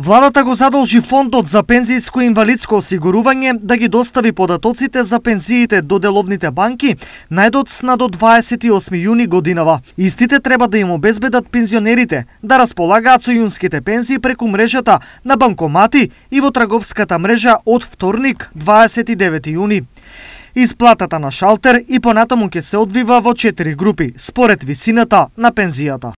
Владата го задолжи фондот за пензијско и инвалидско осигурување да ги достави податоците за пензиите до деловните банки најдоцна до 28 јуни годинава. Истите треба да им обезбедат пензионерите да располагаат со јунските пензии преку мрежата на банкомати и во трговската мрежа од вторник 29 јуни. Исплатата на шалтер и понатаму ќе се одвива во 4 групи според висината на пензијата.